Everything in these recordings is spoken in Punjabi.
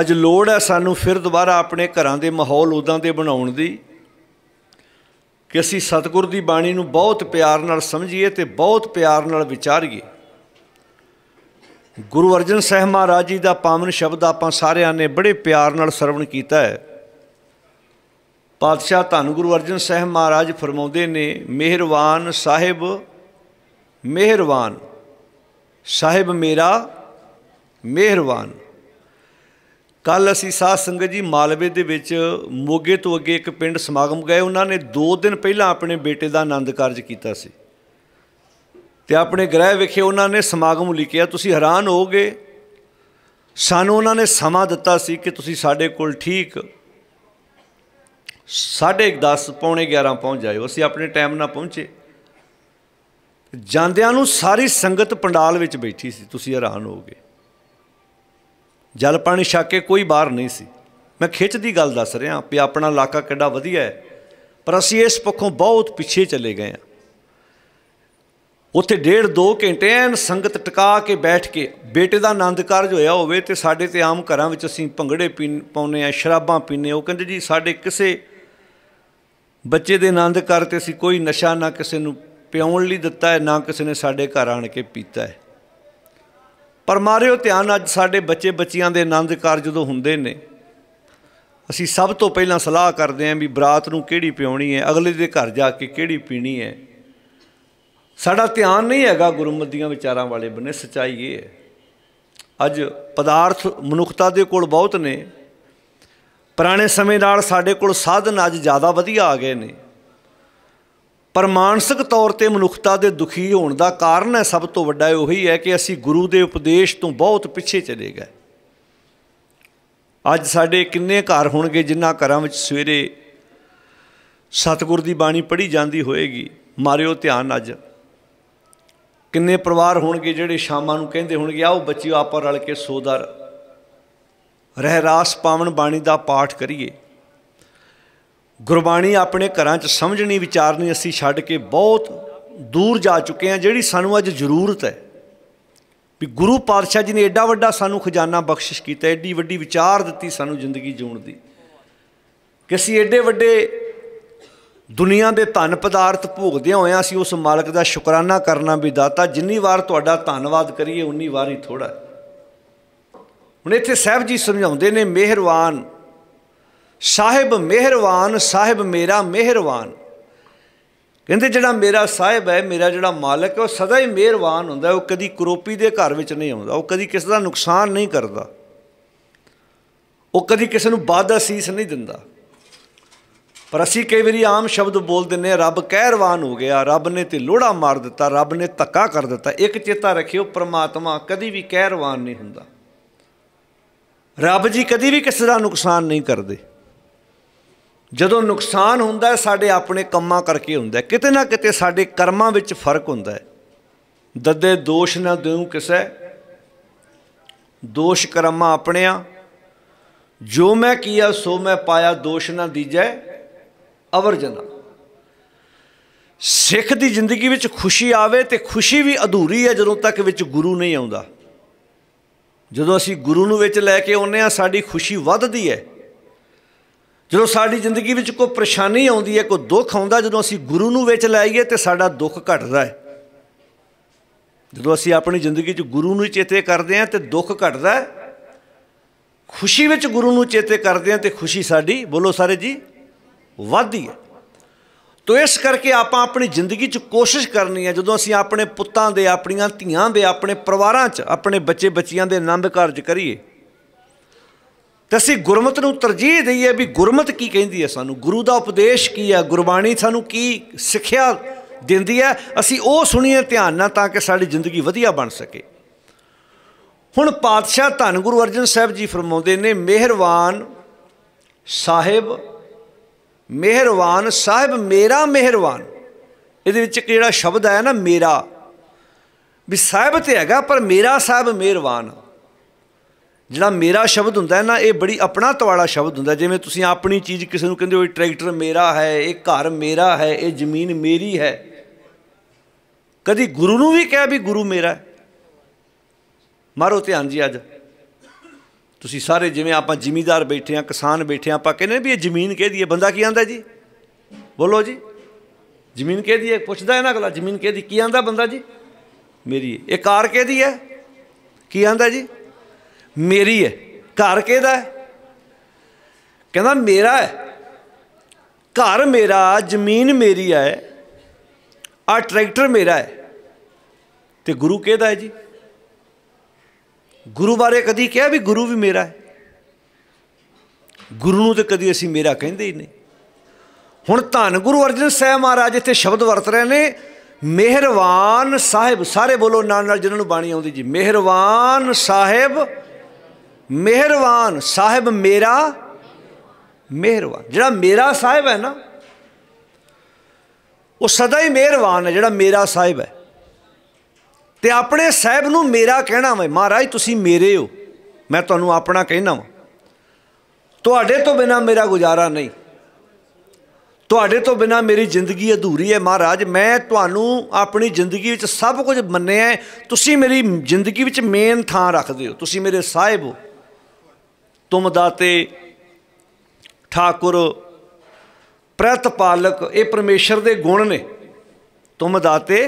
ਅੱਜ ਲੋੜ ਹੈ ਸਾਨੂੰ ਫਿਰ ਦੁਬਾਰਾ ਆਪਣੇ ਘਰਾਂ ਦੇ ਮਾਹੌਲ ਉਦਾਂ ਦੇ ਬਣਾਉਣ ਦੀ ਕਿ ਅਸੀਂ ਸਤਿਗੁਰ ਦੀ ਬਾਣੀ ਨੂੰ ਬਹੁਤ ਪਿਆਰ ਨਾਲ ਸਮਝੀਏ ਤੇ ਬਹੁਤ ਪਿਆਰ ਨਾਲ ਵਿਚਾਰੀਏ। ਗੁਰੂ ਅਰਜਨ ਸਾਹਿਬ ਮਹਾਰਾਜ ਜੀ ਦਾ ਪਾਵਨ ਸ਼ਬਦ ਆਪਾਂ ਸਾਰਿਆਂ ਨੇ ਬੜੇ ਪਿਆਰ ਨਾਲ ਸਰਵਣ ਕੀਤਾ ਹੈ। ਪਾਤਸ਼ਾਹ ਧੰਨ ਗੁਰੂ ਅਰਜਨ ਸਾਹਿਬ ਮਹਾਰਾਜ ਫਰਮਾਉਂਦੇ ਨੇ ਮਿਹਰਬਾਨ ਸਾਹਿਬ ਮਿਹਰਬਾਨ ਸਾਹਿਬ ਮੇਰਾ ਮਿਹਰਬਾਨ ਕੱਲ ਅਸੀਂ ਸਾਧ ਸੰਗਤ ਜੀ ਮਾਲਵੇ ਦੇ ਵਿੱਚ ਮੋਗੇ ਤੋਂ ਅੱਗੇ ਇੱਕ ਪਿੰਡ ਸਮਾਗਮ ਗਏ। ਉਹਨਾਂ ਨੇ 2 ਦਿਨ ਪਹਿਲਾਂ ਆਪਣੇ ਬੇਟੇ ਦਾ ਆਨੰਦ ਕਾਰਜ ਕੀਤਾ ਸੀ। ਤੇ ਆਪਣੇ ਗ੍ਰਹਿ ਵਿਖੇ ਉਹਨਾਂ ਨੇ ਸਮਾਗਮ ਲਿਖਿਆ, ਤੁਸੀਂ ਹੈਰਾਨ ਹੋਗੇ ਸਾਨੂੰ ਉਹਨਾਂ ਨੇ ਸਮਾਂ ਦਿੱਤਾ ਸੀ ਕਿ ਤੁਸੀਂ ਸਾਡੇ ਕੋਲ ਠੀਕ 10:30 ਪੌਣੇ 11 ਪਹੁੰਚ ਜਾਇਓ। ਅਸੀਂ ਆਪਣੇ ਟਾਈਮ ਨਾਲ ਪਹੁੰਚੇ। ਜਾਂਦਿਆਂ ਨੂੰ ਸਾਰੀ ਸੰਗਤ ਪੰਡਾਲ ਵਿੱਚ ਬੈਠੀ ਸੀ। ਤੁਸੀਂ ਹੈਰਾਨ ਹੋਗੇ ਜਲ ਪਾਣੀ ਛੱਕ ਕੇ ਕੋਈ ਬਾਹਰ ਨਹੀਂ ਸੀ। ਮੈਂ ਖਿੱਚ ਦੀ ਗੱਲ ਦੱਸ ਰਿਹਾ ਵੀ ਆਪਣਾ ਇਲਾਕਾ ਕਿੱਡਾ ਵਧੀਆ ਹੈ, ਪਰ ਅਸੀਂ ਇਸ ਪੱਖੋਂ ਬਹੁਤ ਪਿੱਛੇ ਚਲੇ ਗਏ ਹਾਂ। ਉੱਥੇ ਡੇਢ 2 ਘੰਟੇ ਐਨ ਸੰਗਤ ਟਿਕਾ ਕੇ ਬੈਠ ਕੇ ਬੇਟੇ ਦਾ ਆਨੰਦ ਕਾਰਜ ਹੋਇਆ ਹੋਵੇ ਤੇ ਸਾਡੇ ਤੇ ਆਮ ਘਰਾਂ ਵਿੱਚ ਅਸੀਂ ਭੰਗੜੇ ਪਾਉਨੇ ਆ ਸ਼ਰਾਬਾਂ ਪੀਨੇ ਉਹ ਕਹਿੰਦੇ ਜੀ ਸਾਡੇ ਕਿਸੇ ਬੱਚੇ ਦੇ ਆਨੰਦ ਕਰ ਤੇ ਅਸੀਂ ਕੋਈ ਨਸ਼ਾ ਨਾ ਕਿਸੇ ਨੂੰ ਪਿਉਣ ਲਈ ਦਿੱਤਾ ਹੈ, ਨਾ ਕਿਸੇ ਨੇ ਸਾਡੇ ਘਰ ਆਣ ਕੇ ਪੀਤਾ ਹੈ। ਪਰ ਮਾਰਿਓ ਧਿਆਨ ਅੱਜ ਸਾਡੇ ਬੱਚੇ ਬੱਚੀਆਂ ਦੇ ਆਨੰਦ ਕਾਰ ਜਦੋਂ ਹੁੰਦੇ ਨੇ, ਅਸੀਂ ਸਭ ਤੋਂ ਪਹਿਲਾਂ ਸਲਾਹ ਕਰਦੇ ਆਂ ਵੀ ਬਰਾਤ ਨੂੰ ਕਿਹੜੀ ਪਿਉਣੀ ਹੈ, ਅਗਲੇ ਦੇ ਘਰ ਜਾ ਕੇ ਕਿਹੜੀ ਪੀਣੀ ਹੈ। ਸਾਡਾ ਧਿਆਨ ਨਹੀਂ ਹੈਗਾ ਗੁਰਮਤ ਦੀਆਂ ਵਿਚਾਰਾਂ ਵਾਲੇ ਬੰਨੇ, ਸਚਾਈ ਇਹ ਹੈ। ਅੱਜ ਪਦਾਰਥ ਮਨੁੱਖਤਾ ਦੇ ਕੋਲ ਬਹੁਤ ਨੇ, ਪੁਰਾਣੇ ਸਮੇਂ ਨਾਲ ਸਾਡੇ ਕੋਲ ਸਾਧਨ ਅੱਜ ਜ਼ਿਆਦਾ ਵਧੀਆ ਆ ਗਏ ਨੇ। ਪਰ ਮਾਨਸਿਕ ਤੌਰ ਤੇ ਮਨੁੱਖਤਾ ਦੇ ਦੁਖੀ ਹੋਣ ਦਾ ਕਾਰਨ ਹੈ, ਸਭ ਤੋਂ ਵੱਡਾ ਉਹੀ ਹੈ ਕਿ ਅਸੀਂ ਗੁਰੂ ਦੇ ਉਪਦੇਸ਼ ਤੋਂ ਬਹੁਤ ਪਿੱਛੇ ਚਲੇ ਗਏ। ਅੱਜ ਸਾਡੇ ਕਿੰਨੇ ਘਰ ਹੋਣਗੇ ਜਿਨ੍ਹਾਂ ਘਰਾਂ ਵਿੱਚ ਸਵੇਰੇ ਸਤਿਗੁਰ ਦੀ ਬਾਣੀ ਪੜ੍ਹੀ ਜਾਂਦੀ ਹੋਏਗੀ। ਮਾਰਿਓ ਧਿਆਨ ਅੱਜ। ਕਿੰਨੇ ਪਰਿਵਾਰ ਹੋਣਗੇ ਜਿਹੜੇ ਸ਼ਾਮਾਂ ਨੂੰ ਕਹਿੰਦੇ ਹੋਣਗੇ, ਆਓ ਬੱਚਿਓ, ਆਪਾਂ ਰਲ ਕੇ ਸੋਦਰ ਰਹਿਰਾਸ ਪਾਵਨ ਬਾਣੀ ਦਾ ਪਾਠ ਕਰੀਏ। ਗੁਰਬਾਣੀ ਆਪਣੇ ਘਰਾਂ 'ਚ ਸਮਝਣੀ, ਵਿਚਾਰਨੀ ਅਸੀਂ ਛੱਡ ਕੇ ਬਹੁਤ ਦੂਰ ਜਾ ਚੁੱਕੇ ਹਾਂ, ਜਿਹੜੀ ਸਾਨੂੰ ਅੱਜ ਜ਼ਰੂਰਤ ਹੈ। ਵੀ ਗੁਰੂ ਪਾਤਸ਼ਾਹ ਜੀ ਨੇ ਐਡਾ ਵੱਡਾ ਸਾਨੂੰ ਖਜ਼ਾਨਾ ਬਖਸ਼ਿਸ਼ ਕੀਤਾ ਐਡੀ ਵੱਡੀ ਵਿਚਾਰ ਦਿੱਤੀ ਸਾਨੂੰ ਜ਼ਿੰਦਗੀ ਜਿਉਣ ਦੀ ਕਿ ਅਸੀਂ ਐਡੇ ਵੱਡੇ ਦੁਨੀਆ ਦੇ ਧਨ ਪਦਾਰਥ ਭੋਗਦਿਆਂ ਹੋਇਆਂ ਅਸੀਂ ਉਸ ਮਾਲਕ ਦਾ ਸ਼ੁਕਰਾਨਾ ਕਰਨਾ ਵੀ ਦਾਤਾ ਜਿੰਨੀ ਵਾਰ ਤੁਹਾਡਾ ਧੰਨਵਾਦ ਕਰੀਏ, ਉਨੀ ਵਾਰ ਹੀ ਥੋੜਾ ਹੁਣ ਇੱਥੇ ਸਾਹਿਬ ਜੀ ਸਮਝਾਉਂਦੇ ਨੇ, ਮਿਹਰਬਾਨ ਸਾਹਿਬ ਮਿਹਰਬਾਨ ਸਾਹਿਬ ਮੇਰਾ ਮਿਹਰਬਾਨ ਕਹਿੰਦੇ ਜਿਹੜਾ ਮੇਰਾ ਸਾਹਿਬ ਹੈ, ਮੇਰਾ ਜਿਹੜਾ ਮਾਲਕ ਹੈ, ਉਹ ਸਦਾ ਹੀ ਮਿਹਰਬਾਨ ਹੁੰਦਾ ਉਹ ਕਦੀ ਕਰੋਪੀ ਦੇ ਘਰ ਵਿੱਚ ਨਹੀਂ ਆਉਂਦਾ। ਉਹ ਕਦੀ ਕਿਸੇ ਦਾ ਨੁਕਸਾਨ ਨਹੀਂ ਕਰਦਾ। ਉਹ ਕਦੀ ਕਿਸੇ ਨੂੰ ਬਾਦ ਅਸੀਸ ਨਹੀਂ ਦਿੰਦਾ। ਪਰ ਅਸੀਂ ਕਈ ਵਾਰੀ ਆਮ ਸ਼ਬਦ ਬੋਲ ਦਿੰਨੇ ਆ ਰੱਬ ਕਹਿਰਵਾਨ ਹੋ ਗਿਆ, ਰੱਬ ਨੇ ਤੇ ਲੋੜਾ ਮਾਰ ਦਿੱਤਾ, ਰੱਬ ਨੇ ਧੱਕਾ ਕਰ ਦਿੱਤਾ। ਇੱਕ ਚੇਤਾ ਰੱਖਿਓ, ਪ੍ਰਮਾਤਮਾ ਕਦੀ ਵੀ ਕਹਿਰਵਾਨ ਨਹੀਂ ਹੁੰਦਾ। ਰੱਬ ਜੀ ਕਦੀ ਵੀ ਕਿਸੇ ਦਾ ਨੁਕਸਾਨ ਨਹੀਂ ਕਰਦੇ। ਜਦੋਂ ਨੁਕਸਾਨ ਹੁੰਦਾ ਹੈ, ਸਾਡੇ ਆਪਣੇ ਕੰਮਾਂ ਕਰਕੇ ਹੁੰਦਾ ਕਿਤੇ ਨਾ ਕਿਤੇ ਸਾਡੇ ਕਰਮਾਂ ਵਿੱਚ ਫ਼ਰਕ ਹੁੰਦਾ ਹੈ। ਦੱਦੇ ਦੋਸ਼ ਨਾ ਦੇਉ ਕਿਸੇ। ਦੋਸ਼ ਕਰਮਾਂ ਆਪਣਿਆਂ। ਜੋ ਮੈਂ ਕੀਆ, ਸੋ ਮੈਂ ਪਾਇਆ, ਦੋਸ਼ ਨਾ ਦੀਜੈ ਅਵਰ ਜਨਾ। ਸਿੱਖ ਦੀ ਜ਼ਿੰਦਗੀ ਵਿੱਚ ਖੁਸ਼ੀ ਆਵੇ ਤੇ ਖੁਸ਼ੀ ਵੀ ਅਧੂਰੀ ਹੈ, ਜਦੋਂ ਤੱਕ ਵਿੱਚ ਗੁਰੂ ਨਹੀਂ ਆਉਂਦਾ। ਜਦੋਂ ਅਸੀਂ ਗੁਰੂ ਨੂੰ ਵਿੱਚ ਲੈ ਕੇ ਆਉਂਦੇ ਆ ਸਾਡੀ ਖੁਸ਼ੀ ਵੱਧਦੀ ਹੈ। ਜਦੋਂ ਸਾਡੀ ਜ਼ਿੰਦਗੀ ਵਿੱਚ ਕੋਈ ਪਰੇਸ਼ਾਨੀ ਆਉਂਦੀ ਹੈ, ਕੋਈ ਦੁੱਖ ਆਉਂਦਾ, ਜਦੋਂ ਅਸੀਂ ਗੁਰੂ ਨੂੰ ਵਿੱਚ ਲੈ ਆਈਏ ਤੇ ਸਾਡਾ ਦੁੱਖ ਘਟਦਾ ਹੈ। ਜਦੋਂ ਅਸੀਂ ਆਪਣੀ ਜ਼ਿੰਦਗੀ 'ਚ ਗੁਰੂ ਨੂੰ ਚੇਤੇ ਕਰਦੇ ਹਾਂ ਤੇ ਦੁੱਖ ਘਟਦਾ ਹੈ, ਖੁਸ਼ੀ ਵਿੱਚ ਗੁਰੂ ਨੂੰ ਚੇਤੇ ਕਰਦੇ ਹਾਂ ਤੇ ਖੁਸ਼ੀ ਸਾਡੀ, ਬੋਲੋ ਸਾਰੇ ਜੀ, ਵੱਧਦੀ ਹੈ। ਤੋ ਇਸ ਕਰਕੇ ਆਪਾਂ ਆਪਣੀ ਜ਼ਿੰਦਗੀ 'ਚ ਕੋਸ਼ਿਸ਼ ਕਰਨੀ ਹੈ, ਜਦੋਂ ਅਸੀਂ ਆਪਣੇ ਪੁੱਤਾਂ ਦੇ, ਆਪਣੀਆਂ ਧੀਆਂ ਦੇ, ਆਪਣੇ ਪਰਿਵਾਰਾਂ 'ਚ, ਆਪਣੇ ਬੱਚੇ ਬੱਚੀਆਂ ਦੇ ਆਨੰਦ ਕਾਰਜ ਕਰੀਏ ਤੇ ਅਸੀਂ ਗੁਰਮਤ ਨੂੰ ਤਰਜੀਹ ਦਈਏ ਵੀ ਗੁਰਮਤ ਕੀ ਕਹਿੰਦੀ ਹੈ ਸਾਨੂੰ? ਗੁਰੂ ਦਾ ਉਪਦੇਸ਼ ਕੀ ਹੈ? ਗੁਰਬਾਣੀ ਸਾਨੂੰ ਕੀ ਸਿੱਖਿਆ ਦਿੰਦੀ ਹੈ? ਅਸੀਂ ਉਹ ਸੁਣੀਏ, ਧਿਆਨ ਨਾਲ ਤਾਂ ਕਿ ਸਾਡੀ ਜ਼ਿੰਦਗੀ ਵਧੀਆ ਬਣ ਸਕੇ। ਹੁਣ ਪਾਤਸ਼ਾਹ ਧੰਨ ਗੁਰੂ ਅਰਜਨ ਸਾਹਿਬ ਜੀ ਫਰਮਾਉਂਦੇ ਨੇ, ਮਿਹਰਬਾਨ ਸਾਹਿਬ ਮਿਹਰਬਾਨ ਸਾਹਿਬ, ਮੇਰਾ ਮਿਹਰਬਾਨ। ਇਹਦੇ ਵਿੱਚ ਇੱਕ ਜਿਹੜਾ ਸ਼ਬਦ ਆਇਆ ਨਾ, ਮੇਰਾ। ਵੀ ਸਾਹਿਬ ਤੇ ਹੈਗਾ, ਪਰ ਮੇਰਾ ਸਾਹਿਬ ਮਿਹਰਬਾਨ। ਜਿਹੜਾ ਮੇਰਾ ਸ਼ਬਦ ਹੁੰਦਾ ਨਾ, ਇਹ ਬੜੀ ਆਪਣਾ ਤਵਾਲਾ ਸ਼ਬਦ ਹੁੰਦਾ ਜਿਵੇਂ ਤੁਸੀਂ ਆਪਣੀ ਚੀਜ਼ ਕਿਸੇ ਨੂੰ ਕਹਿੰਦੇ ਹੋ, ਇਹ ਟਰੈਕਟਰ ਮੇਰਾ ਹੈ, ਇਹ ਘਰ ਮੇਰਾ ਹੈ, ਇਹ ਜ਼ਮੀਨ ਮੇਰੀ ਹੈ। ਕਦੀ ਗੁਰੂ ਨੂੰ ਵੀ ਕਹਿ ਵੀ ਗੁਰੂ ਮੇਰਾ ਹੈ? ਮਾਰੋ ਧਿਆਨ ਜੀ ਅੱਜ। ਤੁਸੀਂ ਸਾਰੇ ਜਿਵੇਂ ਆਪਾਂ ਜ਼ਿਮੀਦਾਰ ਬੈਠੇ ਆ ਕਿਸਾਨ ਬੈਠੇ ਆ ਆਪਾਂ ਕਹਿੰਦੇ ਵੀ ਇਹ ਜ਼ਮੀਨ ਕਿਹਦੀ ਹੈ ਬੰਦਾ ਕੀ ਆਂਦਾ ਜੀ? ਬੋਲੋ ਜੀ। ਜ਼ਮੀਨ ਕਿਹਦੀ ਹੈ ਪੁੱਛਦਾ ਇਹਨਾਂ ਨਾ ਜ਼ਮੀਨ ਕਿਹਦੀ ਕੀ ਆਂਦਾ ਬੰਦਾ ਜੀ? ਮੇਰੀ। ਇਹ ਕਾਰ ਕਿਹਦੀ ਹੈ ਕੀ ਆਂਦਾ ਜੀ? ਮੇਰੀ ਹੈ ਘਰ ਕਿਹਦਾ ਹੈ ਕਹਿੰਦਾ, ਮੇਰਾ ਹੈ ਘਰ ਮੇਰਾ, ਜ਼ਮੀਨ ਮੇਰੀ ਹੈ ਆ ਟਰੈਕਟਰ ਮੇਰਾ ਹੈ ਤੇ ਗੁਰੂ ਕਿਹਦਾ ਹੈ ਜੀ? ਗੁਰੂ ਬਾਰੇ ਕਦੀ ਕਿਹਾ ਵੀ ਗੁਰੂ ਵੀ ਮੇਰਾ ਹੈ ਗੁਰੂ ਨੂੰ ਤੇ ਕਦੀ ਅਸੀਂ ਮੇਰਾ ਕਹਿੰਦੇ ਹੀ ਨਹੀਂ। ਹੁਣ ਧੰਨ ਗੁਰੂ ਅਰਜਨ ਸਾਹਿਬ ਮਹਾਰਾਜ ਇੱਥੇ ਸ਼ਬਦ ਵਰਤ ਰਹੇ ਨੇ ਮਿਹਰਵਾਨ ਸਾਹਿਬ। ਸਾਰੇ ਬੋਲੋ ਨਾਲ ਨਾਲ ਜਿਹਨਾਂ ਨੂੰ ਬਾਣੀ ਆਉਂਦੀ ਜੀ ਮਿਹਰਵਾਨ ਸਾਹਿਬ ਮਿਹਰਬਾਨ ਸਾਹਿਬ ਮੇਰਾ ਮਿਹਰਬਾਨ ਜਿਹੜਾ ਮੇਰਾ ਸਾਹਿਬ ਹੈ ਨਾ, ਉਹ ਸਦਾ ਹੀ ਮਿਹਰਬਾਨ ਹੈ, ਜਿਹੜਾ ਮੇਰਾ ਸਾਹਿਬ ਹੈ। ਤੇ ਆਪਣੇ ਸਾਹਿਬ ਨੂੰ ਮੇਰਾ ਕਹਿਣਾ ਵਾ, ਮਹਾਰਾਜ ਤੁਸੀਂ ਮੇਰੇ ਹੋ, ਮੈਂ ਤੁਹਾਨੂੰ ਆਪਣਾ ਕਹਿਣਾ ਵਾ। ਤੁਹਾਡੇ ਤੋਂ ਬਿਨਾ ਮੇਰਾ ਗੁਜ਼ਾਰਾ ਨਹੀਂ। ਤੁਹਾਡੇ ਤੋਂ ਬਿਨਾ ਮੇਰੀ ਜ਼ਿੰਦਗੀ ਅਧੂਰੀ ਹੈ, ਮਹਾਰਾਜ। ਮੈਂ ਤੁਹਾਨੂੰ ਆਪਣੀ ਜ਼ਿੰਦਗੀ ਵਿੱਚ ਸਭ ਕੁਝ ਮੰਨਿਆ ਤੁਸੀਂ ਮੇਰੀ ਜ਼ਿੰਦਗੀ ਵਿੱਚ ਮੇਨ ਥਾਂ ਰੱਖਦੇ ਹੋ। ਤੁਸੀਂ ਮੇਰੇ ਸਾਹਿਬ ਹੋ। ਤੁਮ ਦਾਤੇ ਠਾਕੁਰ ਪ੍ਰਤਪਾਲਕ ਇਹ ਪਰਮੇਸ਼ਰ ਦੇ ਗੁਣ ਨੇ। ਤੁਮ ਦਾਤੇ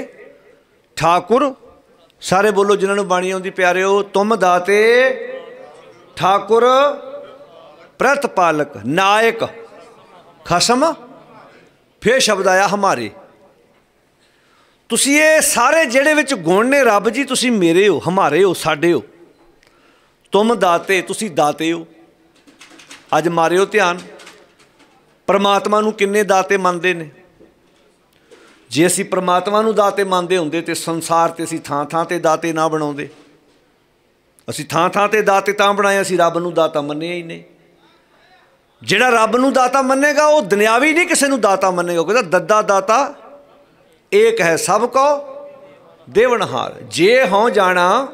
ਠਾਕੁਰ, ਸਾਰੇ ਬੋਲੋ ਜਿਨ੍ਹਾਂ ਨੂੰ ਬਾਣੀ ਆਉਂਦੀ ਪਿਆਰਿਓ ਤੁਮ ਦਾਤੇ ਠਾਕੁਰ ਪ੍ਰਤਪਾਲਕ ਨਾਇਕ, ਖਸਮ, ਫੇਰ ਸ਼ਬਦ ਆਇਆ ਹਮਾਰੇ। ਤੁਸੀਂ ਇਹ ਸਾਰੇ ਜਿਹੜੇ ਵਿੱਚ ਗੁਣ ਨੇ, ਰੱਬ ਜੀ, ਤੁਸੀਂ ਮੇਰੇ ਹੋ, ਹਮਾਰੇ ਹੋ, ਸਾਡੇ ਹੋ। ਤੁਮ ਦਾਤੇ, ਤੁਸੀਂ ਦਾਤੇ ਹੋ। ਅੱਜ ਮਾਰਿਓ ਧਿਆਨ। ਪਰਮਾਤਮਾ ਨੂੰ ਕਿੰਨੇ ਦਾਤੇ ਮੰਨਦੇ ਨੇ? ਜੇ ਅਸੀਂ ਪਰਮਾਤਮਾ ਨੂੰ ਦਾਤੇ ਮੰਨਦੇ ਹੁੰਦੇ ਤੇ ਸੰਸਾਰ ਤੇ ਅਸੀਂ ਥਾਂ ਥਾਂ ਤੇ ਦਾਤੇ ਨਾ ਬਣਾਉਂਦੇ। ਅਸੀਂ ਥਾਂ ਥਾਂ ਤੇ ਦਾਤੇ ਤਾਂ ਬਣਾਏ, ਅਸੀਂ ਰੱਬ ਨੂੰ ਦਾਤਾ ਮੰਨਿਆ ਹੀ ਨਹੀਂ। ਜਿਹੜਾ ਰੱਬ ਨੂੰ ਦਾਤਾ ਮੰਨੇਗਾ, ਉਹ ਦੁਨਿਆਵੀ ਨਹੀਂ ਕਿਸੇ ਨੂੰ ਦਾਤਾ ਮੰਨੇਗਾ। ਕਹਿੰਦਾ, ਦੱਦਾ ਦਾਤਾ, ਏਕ ਹੈ ਸਭ ਕੋ ਦੇਵਨਹਾਰ ਜੇ ਹਉ ਜਾਣਾ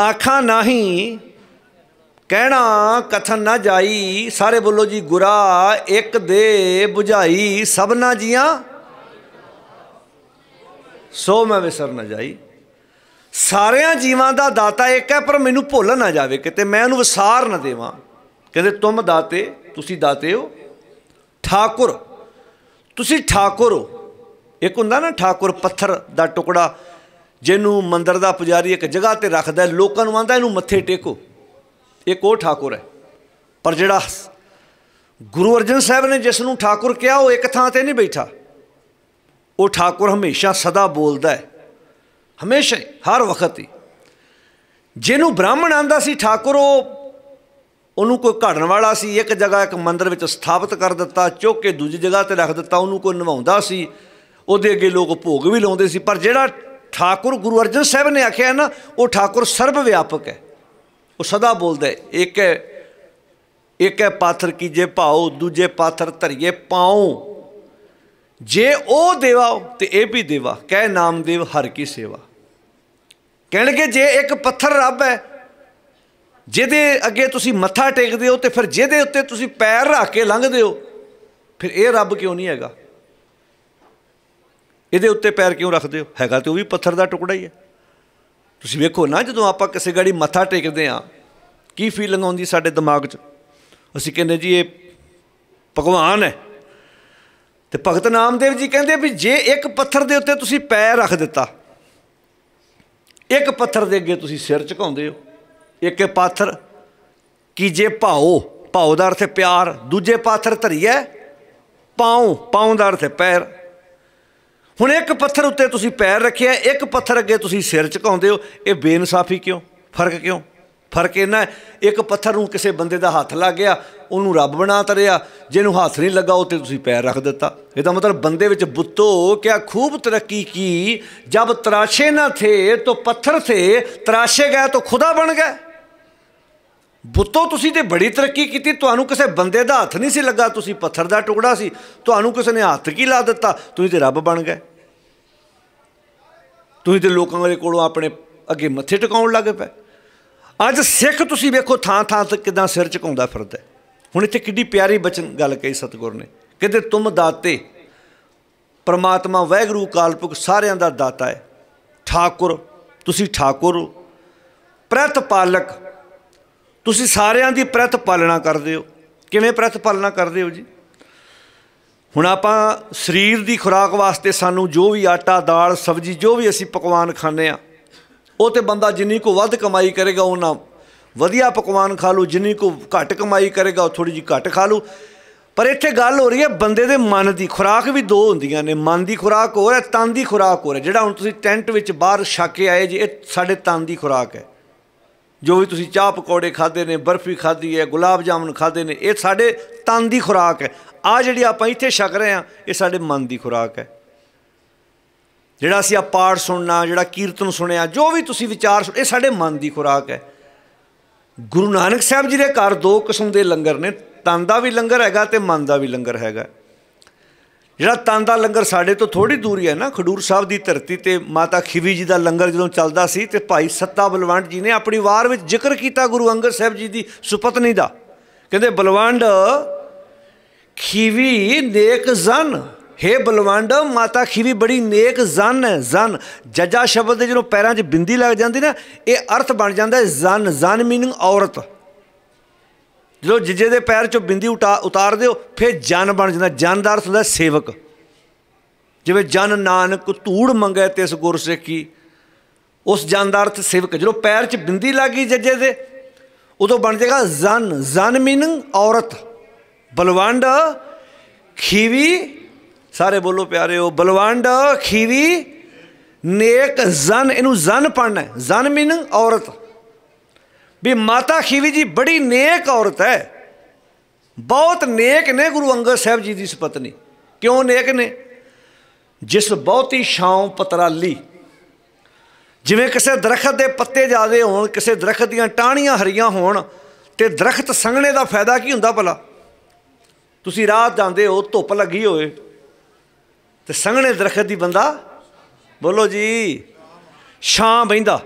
ਆਖਾਂ ਨਹੀਂ, ਕਹਿਣਾ ਕਥਨ ਨਾ ਜਾਈ, ਸਾਰੇ ਬੋਲੋ ਜੀ ਗੁਰਾ, ਇੱਕ ਦੇ 부ਝਾਈ ਸਭਨਾ ਜੀਆਂ। ਸੋ ਮੈਂ ਵਿਸਰ ਨਾ ਜਾਈ। ਸਾਰਿਆਂ ਜੀਵਾਂ ਦਾ ਦਾਤਾ ਇੱਕ ਹੈ, ਪਰ ਮੈਨੂੰ ਭੁੱਲ ਨਾ ਜਾਵੇ ਕਿਤੇ, ਮੈਂ ਉਹਨੂੰ ਵਿਸਾਰ ਨਾ ਦੇਵਾਂ। ਕਹਿੰਦੇ, ਤੁਮ ਦਾਤੇ, ਤੁਸੀਂ ਦਾਤੇ ਹੋ? ਠਾਕੁਰ। ਤੁਸੀਂ ਠਾਕੁਰ ਹੋ। ਇੱਕ ਹੁੰਦਾ ਨਾ, ਠਾਕੁਰ ਪੱਥਰ ਦਾ ਟੁਕੜਾ ਜਿਹਨੂੰ ਮੰਦਰ ਦਾ ਪੁਜਾਰੀ ਇੱਕ ਜਗ੍ਹਾ ਤੇ ਰੱਖਦਾ ਲੋਕਾਂ ਨੂੰ ਆਂਦਾ ਇਹਨੂੰ ਮੱਥੇ ਟੇਕੋ। ਇੱਕ ਉਹ ਠਾਕੁਰ ਹੈ। ਪਰ ਜਿਹੜਾ ਗੁਰੂ ਅਰਜਨ ਸਾਹਿਬ ਨੇ ਜਿਸ ਨੂੰ ਠਾਕੁਰ ਕਿਹਾ, ਉਹ ਇੱਕ ਥਾਂ ਤੇ ਨਹੀਂ ਬੈਠਾ। ਉਹ ਠਾਕੁਰ ਹਮੇਸ਼ਾ ਸਦਾ ਬੋਲਦਾ ਹੈ। ਹਮੇਸ਼ਾ ਹਰ ਵਕਤ ਹੀ। ਜਿਹਨੂੰ ਬ੍ਰਾਹਮਣ ਆਂਦਾ ਸੀ ਠਾਕੁਰ, ਉਹ ਉਹਨੂੰ ਕੋਈ ਘੜਨ ਵਾਲਾ ਸੀ, ਇੱਕ ਜਗ੍ਹਾ ਇੱਕ ਮੰਦਰ ਵਿੱਚ ਸਥਾਪਿਤ ਕਰ ਦਿੱਤਾ, ਚੁੱਕ ਕੇ ਦੂਜੀ ਜਗ੍ਹਾ ਤੇ ਰੱਖ ਦਿੱਤਾ, ਉਹਨੂੰ ਕੋਈ ਨਿਭਾਉਂਦਾ ਸੀ। ਉਹਦੇ ਅੱਗੇ ਲੋਕ ਭੋਗ ਵੀ ਲਾਉਂਦੇ ਸੀ। ਪਰ ਜਿਹੜਾ ਠਾਕੁਰ ਗੁਰੂ ਅਰਜਨ ਸਾਹਿਬ ਨੇ ਆਖਿਆ ਨਾ ਉਹ ਠਾਕੁਰ ਸਰਬ ਵਿਆਪਕ ਹੈ ਉਹ ਸਦਾ ਬੋਲਦਾ ਹੈ ਇੱਕ ਹੈ ਇੱਕ ਹੈ ਪਾਥਰ ਕੀਜੇ ਭਾਉ ਦੂਜੇ ਪਾਥਰ ਧਰੀਏ ਪਾਉ ਜੇ ਉਹ ਦੇਵਾ ਤੇ ਇਹ ਵੀ ਦੇਵਾ ਕਹਿ ਨਾਮਦੇਵ ਹਰ ਕੀ ਸੇਵਾ ਕਹਿਣਗੇ ਜੇ ਇੱਕ ਪੱਥਰ ਰੱਬ ਹੈ ਜਿਹਦੇ ਅੱਗੇ ਤੁਸੀਂ ਮੱਥਾ ਟੇਕਦੇ ਹੋ ਤੇ ਫਿਰ ਜਿਹਦੇ ਉੱਤੇ ਤੁਸੀਂ ਪੈਰ ਰੱਖ ਕੇ ਲੰਘਦੇ ਹੋ ਫਿਰ ਇਹ ਰੱਬ ਕਿਉਂ ਨਹੀਂ ਹੈਗਾ ਇਹਦੇ ਉੱਤੇ ਪੈਰ ਕਿਉਂ ਰੱਖਦੇ ਹੋ? ਹੈਗਾ ਤੇ ਉਹ ਵੀ ਪੱਥਰ ਦਾ ਟੁਕੜਾ ਹੀ ਹੈ। ਤੁਸੀਂ ਵੇਖੋ ਨਾ, ਜਦੋਂ ਆਪਾਂ ਕਿਸੇ ਗਾੜੀ ਮੱਥਾ ਟੇਕਦੇ ਆ ਕੀ ਫੀਲਿੰਗ ਆਉਂਦੀ ਸਾਡੇ ਦਿਮਾਗ 'ਚ? ਅਸੀਂ ਕਹਿੰਦੇ ਜੀ, ਇਹ ਭਗਵਾਨ ਹੈ। ਤੇ ਭਗਤ ਨਾਮਦੇਵ ਜੀ ਕਹਿੰਦੇ ਵੀ ਜੇ ਇੱਕ ਪੱਥਰ ਦੇ ਉੱਤੇ ਤੁਸੀਂ ਪੈਰ ਰੱਖ ਦਿੱਤਾ, ਇੱਕ ਪੱਥਰ ਦੇ ਅੱਗੇ ਤੁਸੀਂ ਸਿਰ ਝੁਕਾਉਂਦੇ ਹੋ, ਇੱਕ ਪਾਥਰ ਕੀਜੇ ਭਾਓ ਭਾਉ ਦਾ ਅਰਥ ਹੈ ਪਿਆਰ, ਦੂਜੇ ਪਾਥਰ ਧਰੀਏ ਪਾਉ ਪਾਉ ਦਾ ਅਰਥ ਹੈ ਪੈਰ। ਹੁਣ ਇੱਕ ਪੱਥਰ ਉੱਤੇ ਤੁਸੀਂ ਪੈਰ ਰੱਖਿਆ, ਇੱਕ ਪੱਥਰ ਅੱਗੇ ਤੁਸੀਂ ਸਿਰ ਝੁਕਾਉਂਦੇ ਹੋ, ਇਹ ਬੇਇਨਸਾਫੀ ਕਿਉਂ? ਫ਼ਰਕ ਕਿਉਂ? ਫ਼ਰਕ ਇਹਨਾਂ ਇੱਕ ਪੱਥਰ ਨੂੰ ਕਿਸੇ ਬੰਦੇ ਦਾ ਹੱਥ ਲੱਗ ਗਿਆ, ਉਹਨੂੰ ਰੱਬ ਬਣਾ ਤਰਿਆ, ਜਿਹਨੂੰ ਹੱਥ ਨਹੀਂ ਲੱਗਾ, ਉਹ ਉੱਤੇ ਤੁਸੀਂ ਪੈਰ ਰੱਖ ਦਿੱਤਾ। ਇਹਦਾ ਮਤਲਬ ਬੰਦੇ ਵਿੱਚ ਬੁੱਤੋ ਕਿਆ ਖੂਬ ਤਰੱਕੀ ਕੀ, ਜਦ ਤਰਾਸ਼ੇ ਨਾ ਥੇ, ਤੋ ਪੱਥਰ ਥੇ, ਤਰਾਸ਼ੇ ਗਏ ਤੋ ਖੁਦਾ ਬਣ ਗਏ ਬੁੱਤੋ, ਤੁਸੀਂ ਤੇ ਬੜੀ ਤਰੱਕੀ ਕੀਤੀ। ਤੁਹਾਨੂੰ ਕਿਸੇ ਬੰਦੇ ਦਾ ਹੱਥ ਨਹੀਂ ਸੀ ਲੱਗਾ। ਤੁਸੀਂ ਪੱਥਰ ਦਾ ਟੁਕੜਾ ਸੀ। ਤੁਹਾਨੂੰ ਕਿਸੇ ਨੇ ਹੱਥ ਕੀ ਲਾ ਦਿੱਤਾ? ਤੁਸੀਂ ਤੇ ਰੱਬ ਬਣ ਗਏ। ਤੁਸੀਂ ਤੇ ਲੋਕਾਂ ਦੇ ਕੋਲੋਂ ਆਪਣੇ ਅੱਗੇ ਮੱਥੇ ਟਿਕਾਉਣ ਲੱਗ ਪਏ। ਅੱਜ ਸਿੱਖ ਤੁਸੀਂ ਵੇਖੋ, ਥਾਂ ਥਾਂ ਤੇ ਕਿਦਾਂ ਸਿਰ ਝੁਕਾਉਂਦਾ ਫਿਰਦਾ ਹੁਣ ਇੱਥੇ ਕਿੱਡੀ ਪਿਆਰੀ ਬਚਨ ਗੱਲ ਕਹੀ ਸਤਗੁਰ ਨੇ। ਕਹਿੰਦੇ, ਤੁਮ ਦਾਤੇ, ਪਰਮਾਤਮਾ ਵੈਗਰੂ ਕਾਲਪੁਕ ਸਾਰਿਆਂ ਦਾ ਦਾਤਾ ਹੈ। ਠਾਕੁਰ, ਤੁਸੀਂ ਠਾਕੁਰ ਪ੍ਰਤਪਾਲਕ ਤੁਸੀਂ ਸਾਰਿਆਂ ਦੀ ਪ੍ਰਤ ਪਾਲਣਾ ਕਰਦੇ ਹੋ। ਕਿਵੇਂ ਪ੍ਰਤ ਪਾਲਣਾ ਕਰਦੇ ਹੋ ਜੀ? ਹੁਣ ਆਪਾਂ ਸਰੀਰ ਦੀ ਖੁਰਾਕ ਵਾਸਤੇ ਸਾਨੂੰ ਜੋ ਵੀ ਆਟਾ, ਦਾਲ, ਸਬਜ਼ੀ, ਜੋ ਵੀ ਅਸੀਂ ਪਕਵਾਨ ਖਾਂਦੇ ਆ ਉਹ ਤੇ ਬੰਦਾ ਜਿੰਨੀ ਕੋ ਵੱਧ ਕਮਾਈ ਕਰੇਗਾ ਉਹਨਾਂ ਵਧੀਆ ਪਕਵਾਨ ਖਾ ਲੂ। ਜਿੰਨੀ ਕੋ ਘੱਟ ਕਮਾਈ ਕਰੇਗਾ, ਉਹ ਥੋੜੀ ਜੀ ਘੱਟ ਖਾ ਲੂ। ਪਰ ਇੱਥੇ ਗੱਲ ਹੋ ਰਹੀ ਹੈ ਬੰਦੇ ਦੇ ਮਨ ਦੀ। ਖੁਰਾਕ ਵੀ ਦੋ ਹੁੰਦੀਆਂ ਨੇ। ਮਨ ਦੀ ਖੁਰਾਕ ਹੋਰ ਹੈ, ਤਨ ਦੀ ਖੁਰਾਕ ਹੋਰ ਹੈ। ਜਿਹੜਾ ਹੁਣ ਤੁਸੀਂ ਟੈਂਟ ਵਿੱਚ ਬਾਹਰ ਛੱਕ ਕੇ ਆਏ ਜੀ, ਇਹ ਸਾਡੇ ਤਨ ਦੀ ਖੁਰਾਕ ਹੈ। ਜੋ ਵੀ ਤੁਸੀਂ ਚਾਹ ਪਕੌੜੇ ਖਾਦੇ ਨੇ, ਬਰਫੀ ਖਾਦੀ ਹੈ, ਗੁਲਾਬ ਜਾਮਨ ਖਾਦੇ ਨੇ, ਇਹ ਸਾਡੇ ਤਨ ਦੀ ਖੁਰਾਕ ਹੈ। ਆ ਜਿਹੜੀ ਆਪਾਂ ਇੱਥੇ ਛਕ ਰਹੇ ਆ ਇਹ ਸਾਡੇ ਮਨ ਦੀ ਖੁਰਾਕ ਹੈ। ਜਿਹੜਾ ਅਸੀਂ ਆ ਪਾਠ ਸੁਣਨਾ, ਜਿਹੜਾ ਕੀਰਤਨ ਸੁਣਿਆ, ਜੋ ਵੀ ਤੁਸੀਂ ਵਿਚਾਰ ਇਹ ਸਾਡੇ ਮਨ ਦੀ ਖੁਰਾਕ ਹੈ। ਗੁਰੂ ਨਾਨਕ ਸਾਹਿਬ ਜੀ ਦੇ ਘਰ ਦੋ ਕਿਸਮ ਦੇ ਲੰਗਰ ਨੇ, ਤਨ ਦਾ ਵੀ ਲੰਗਰ ਹੈਗਾ ਤੇ ਮਨ ਦਾ ਵੀ ਲੰਗਰ ਹੈਗਾ। ਜਿਹੜਾ ਤਨ ਦਾ ਲੰਗਰ ਸਾਡੇ ਤੋਂ ਥੋੜੀ ਦੂਰੀ ਹੈ ਨਾ, ਖਡੂਰ ਸਾਹਿਬ ਦੀ ਧਰਤੀ ਤੇ ਮਾਤਾ ਖਿਵੀ ਜੀ ਦਾ ਲੰਗਰ ਜਦੋਂ ਚੱਲਦਾ ਸੀ ਤੇ ਭਾਈ ਸੱਤਾ ਬਲਵੰਡ ਜੀ ਨੇ ਆਪਣੀ ਵਾਰ ਵਿੱਚ ਜ਼ਿਕਰ ਕੀਤਾ ਗੁਰੂ ਅੰਗਦ ਸਾਹਿਬ ਜੀ ਦੀ ਸੁਪਤਨੀ ਦਾ। ਕਹਿੰਦੇ, ਬਲਵੰਡ, ਖਿਵੀ ਨੇਕ ਜ਼ਨ। ਹੇ ਬਲਵੰਡ, ਮਾਤਾ ਖਿਵੀ ਬੜੀ ਨੇਕ ਜ਼ਨ ਹੈ, ਜ਼ਨ। ਜੱਜਾ ਸ਼ਬਦ ਦੇ ਜਦੋਂ ਪੈਰਾਂ 'ਚ ਬਿੰਦੀ ਲੱਗ ਜਾਂਦੀ ਨਾ, ਇਹ ਅਰਥ ਬਣ ਜਾਂਦਾ ਹੈ ਜ਼ਨ ਜ਼ਨ ਮੀਨਿੰਗ ਔਰਤ। ਜਦੋਂ ਜਿੱਜੇ ਦੇ ਪੈਰ 'ਚੋਂ ਬਿੰਦੀ ਉਟਾ ਉਤਾਰ ਦਿਓ, ਫਿਰ ਜਨ ਬਣ ਜਾਂਦਾ। ਜਨ ਦਾ ਅਰਥ ਹੁੰਦਾ ਸੇਵਕ। ਜਿਵੇਂ ਜਨ ਨਾਨਕ ਧੂੜ ਮੰਗੇ ਤਿਸ ਗੁਰਸਿੱਖੀ ਉਸ ਜਨ ਦਾ ਅਰਥ ਸੇਵਕ ਜਦੋਂ ਪੈਰ 'ਚ ਬਿੰਦੀ ਲੱਗੀ ਜੱਜੇ ਦੇ, ਉਦੋਂ ਬਣ ਜਾਏਗਾ ਜ਼ਨ। ਜ਼ਨ ਮੀਨਿੰਗ ਔਰਤ। ਬਲਵੰਡ ਖੀਵੀ, ਸਾਰੇ ਬੋਲੋ ਪਿਆਰਿਓ, ਬਲਵੰਡ ਖੀਵੀ, ਨੇਕ ਜ਼ਨ, ਇਹਨੂੰ ਜ਼ਨ ਪੜਨਾ ਜ਼ਨ ਮੀਨਿੰਗ ਔਰਤ। ਵੀ ਮਾਤਾ ਖੀਵੀ ਜੀ ਬੜੀ ਨੇਕ ਔਰਤ ਹੈ। ਬਹੁਤ ਨੇਕ ਨੇ ਗੁਰੂ ਅੰਗਦ ਸਾਹਿਬ ਜੀ ਦੀ ਸੁਪਤਨੀ। ਕਿਉਂ ਨੇਕ ਨੇ? ਜਿਸ ਬਹੁਤੀ ਛਾਂ ਪਤਰਾਲੀ। ਜਿਵੇਂ ਕਿਸੇ ਦਰਖਤ ਦੇ ਪੱਤੇ ਜਾਦੇ ਹੋਣ, ਕਿਸੇ ਦਰਖਤ ਦੀਆਂ ਟਾਹਣੀਆਂ ਹਰੀਆਂ ਹੋਣ, ਤੇ ਦਰਖਤ ਸੰਘਣੇ ਦਾ ਫਾਇਦਾ ਕੀ ਹੁੰਦਾ ਭਲਾ? ਤੁਸੀਂ ਰਾਤ ਜਾਂਦੇ ਹੋ, ਧੁੱਪ ਲੱਗੀ ਹੋਵੇ, ਤੇ ਸੰਘਣੇ ਦਰਖਤ ਦੀ ਬੰਦਾ ਬੋਲੋ ਜੀ, ਛਾਂ ਬੈਂਦਾ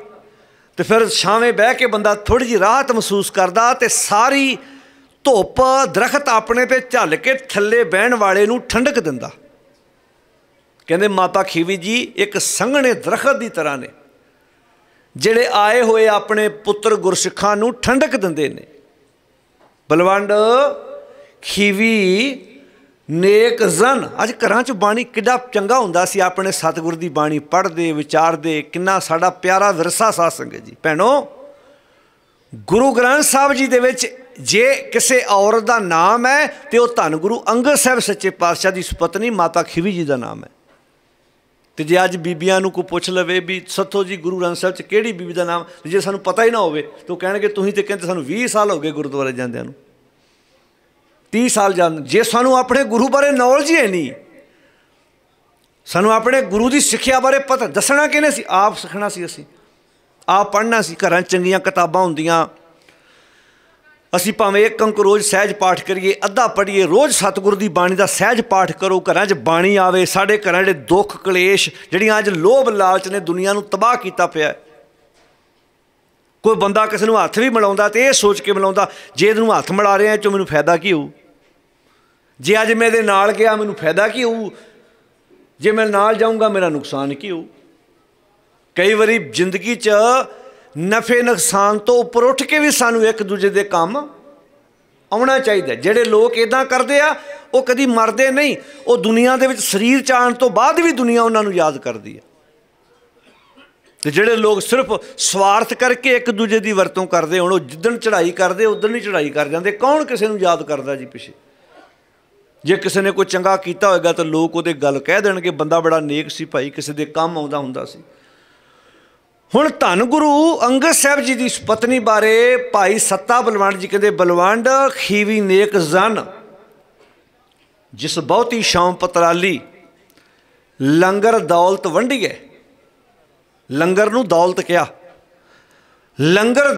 ਤੇ ਫਿਰ ਛਾਵੇਂ ਬਹਿ ਕੇ ਬੰਦਾ ਥੋੜੀ ਜੀ ਰਾਹਤ ਮਹਿਸੂਸ ਕਰਦਾ ਤੇ ਸਾਰੀ ਧੁੱਪ ਦਰਖਤ ਆਪਣੇ ਤੇ ਝੱਲ ਕੇ ਥੱਲੇ ਬਹਿਣ ਵਾਲੇ ਨੂੰ ਠੰਡਕ ਦਿੰਦਾ। ਕਹਿੰਦੇ, ਮਾਤਾ ਖੀਵੀ ਜੀ, ਇੱਕ ਸੰਘਣੇ ਦਰਖਤ ਦੀ ਤਰ੍ਹਾਂ ਨੇ, ਜਿਹੜੇ ਆਏ ਹੋਏ ਆਪਣੇ ਪੁੱਤਰ ਗੁਰਸਿੱਖਾਂ ਨੂੰ ਠੰਡਕ ਦਿੰਦੇ ਨੇ। ਬਲਵੰਡ, ਖੀਵੀ ਨੇਕ ਜ਼ਨ। ਅੱਜ ਘਰਾਂ 'ਚ ਬਾਣੀ ਕਿੱਡਾ ਚੰਗਾ ਹੁੰਦਾ ਸੀ। ਆਪਣੇ ਸਤਿਗੁਰ ਦੀ ਬਾਣੀ ਪੜ੍ਹਦੇ, ਵਿਚਾਰਦੇ। ਕਿੰਨਾ ਸਾਡਾ ਪਿਆਰਾ ਵਿਰਸਾ ਸਾਧ ਸੰਗਤ ਜੀ। ਭੈਣੋ, ਗੁਰੂ ਗ੍ਰੰਥ ਸਾਹਿਬ ਜੀ ਦੇ ਵਿੱਚ ਜੇ ਕਿਸੇ ਔਰਤ ਦਾ ਨਾਮ ਹੈ, ਤੇ ਉਹ ਧੰਨ ਗੁਰੂ ਅੰਗਦ ਸਾਹਿਬ ਸੱਚੇ ਪਾਤਸ਼ਾਹ ਦੀ ਸੁਪਤਨੀ ਮਾਤਾ ਖਿਵੀ ਜੀ ਦਾ ਨਾਮ ਹੈ। ਤੇ ਜੇ ਅੱਜ ਬੀਬੀਆਂ ਨੂੰ ਕੋ ਪੁੱਛ ਲਵੇ ਵੀ ਸੱਥੋ ਜੀ ਗੁਰੂ ਗ੍ਰੰਥ ਸਾਹਿਬ ਚ ਕਿਹੜੀ ਬੀਬੀ ਦਾ ਨਾਮ, ਜੇ ਸਾਨੂੰ ਪਤਾ ਹੀ ਨਾ ਹੋਵੇ, ਤਾਂ ਕਹਿਣਗੇ, ਤੁਸੀਂ ਤੇ ਕਹਿੰਦੇ ਸਾਨੂੰ 20 ਸਾਲ ਹੋ ਗਏ ਗੁਰਦੁਆਰੇ ਜਾਂਦਿਆਂ ਨੂੰ। 30 ਸਾਲ ਜਾਂ ਜੇ ਸਾਨੂੰ ਆਪਣੇ ਗੁਰੂ ਬਾਰੇ ਨੌਲੇਜ ਹੀ ਨਹੀਂ, ਸਾਨੂੰ ਆਪਣੇ ਗੁਰੂ ਦੀ ਸਿੱਖਿਆ ਬਾਰੇ ਪਤਾ, ਦੱਸਣਾ ਕਿਹਨੇ ਸੀ? ਆਪ ਸਿੱਖਣਾ ਸੀ ਅਸੀਂ। ਆਪ ਪੜ੍ਹਨਾ ਸੀ। ਘਰਾਂ ਚੰਗੀਆਂ ਕਿਤਾਬਾਂ ਹੁੰਦੀਆਂ। ਅਸੀਂ ਭਾਵੇਂ ਇੱਕ ਅੰਕ ਰੋਜ਼ ਸਹਿਜ ਪਾਠ ਕਰੀਏ, ਅੱਧਾ ਪੜ੍ਹੀਏ, ਰੋਜ਼ ਸਤਿਗੁਰੂ ਦੀ ਬਾਣੀ ਦਾ ਸਹਿਜ ਪਾਠ ਕਰੋ, ਘਰਾਂ 'ਚ ਬਾਣੀ ਆਵੇ, ਸਾਡੇ ਘਰਾਂ ਦੇ ਦੁੱਖ, ਕਲੇਸ਼, ਜਿਹੜੀਆਂ ਅੱਜ ਲੋਭ, ਲਾਲਚ ਨੇ ਦੁਨੀਆ ਨੂੰ ਤਬਾਹ ਕੀਤਾ ਪਿਆ ਕੋਈ ਬੰਦਾ ਕਿਸੇ ਨੂੰ ਹੱਥ ਵੀ ਮਿਲਾਉਂਦਾ ਤੇ ਇਹ ਸੋਚ ਕੇ ਮਿਲਾਉਂਦਾ, ਜੇ ਇਹਨੂੰ ਹੱਥ ਮਿਲਾ ਰਿਹਾ 'ਚੋਂ ਮੈਨੂੰ ਫਾਇਦਾ ਕੀ ਹੋਊ? ਜੇ ਅੱਜ ਮੈਂ ਇਹਦੇ ਨਾਲ ਗਿਆ ਮੈਨੂੰ ਫਾਇਦਾ ਕੀ ਹੋਊ? ਜੇ ਮੈਂ ਨਾਲ ਜਾਊਂਗਾ, ਮੇਰਾ ਨੁਕਸਾਨ ਕੀ ਹੋਊ? ਕਈ ਵਾਰੀ ਜ਼ਿੰਦਗੀ 'ਚ ਨਫੇ ਨੁਕਸਾਨ ਤੋਂ ਉੱਪਰ ਉੱਠ ਕੇ ਵੀ ਸਾਨੂੰ ਇੱਕ ਦੂਜੇ ਦੇ ਕੰਮ ਆਉਣਾ ਚਾਹੀਦਾ। ਜਿਹੜੇ ਲੋਕ ਇਦਾਂ ਕਰਦੇ ਆ, ਉਹ ਕਦੀ ਮਰਦੇ ਨਹੀਂ। ਉਹ ਦੁਨੀਆ ਦੇ ਵਿੱਚ ਸਰੀਰ 'ਚ ਆਉਣ ਤੋਂ ਬਾਅਦ ਵੀ ਦੁਨੀਆ ਉਹਨਾਂ ਨੂੰ ਯਾਦ ਕਰਦੀ ਆ। ਤੇ ਜਿਹੜੇ ਲੋਕ ਸਿਰਫ ਸਵਾਰਥ ਕਰਕੇ ਇੱਕ ਦੂਜੇ ਦੀ ਵਰਤੋਂ ਕਰਦੇ ਹੁਣ, ਉਹ ਜਿੱਦਣ ਚੜ੍ਹਾਈ ਕਰਦੇ ਉਦੋਂ ਹੀ ਚੜ੍ਹਾਈ ਕਰ ਜਾਂਦੇ। ਕੌਣ ਕਿਸੇ ਨੂੰ ਯਾਦ ਕਰਦਾ ਜੀ ਪਿੱਛੇ? ਜੇ ਕਿਸੇ ਨੇ ਕੋਈ ਚੰਗਾ ਕੀਤਾ ਹੋਵੇਗਾ ਤਾਂ ਲੋਕ ਉਹਦੇ ਗੱਲ ਕਹਿ ਦੇਣਗੇ, ਬੰਦਾ ਬੜਾ ਨੇਕ ਸੀ ਭਾਈ, ਕਿਸੇ ਦੇ ਕੰਮ ਆਉਂਦਾ ਹੁੰਦਾ ਸੀ। ਹੁਣ ਧੰਨ ਗੁਰੂ ਅੰਗਦ ਸਾਹਿਬ ਜੀ ਦੀ ਪਤਨੀ ਬਾਰੇ ਭਾਈ ਸੱਤਾ ਬਲਵੰਡ ਜੀ ਕਹਿੰਦੇ, ਬਲਵੰਡ, ਖੀਵੀ ਨੇਕ ਜ਼ਨ, ਜਿਸ ਬਹੁਤੀ ਸ਼ਾਮ ਪਤਰਾਲੀ, ਲੰਗਰ ਦੌਲਤ ਵੰਡੀਏ ਲੰਗਰ ਨੂੰ ਦੌਲਤ ਕਿਹਾ। ਲੰਗਰ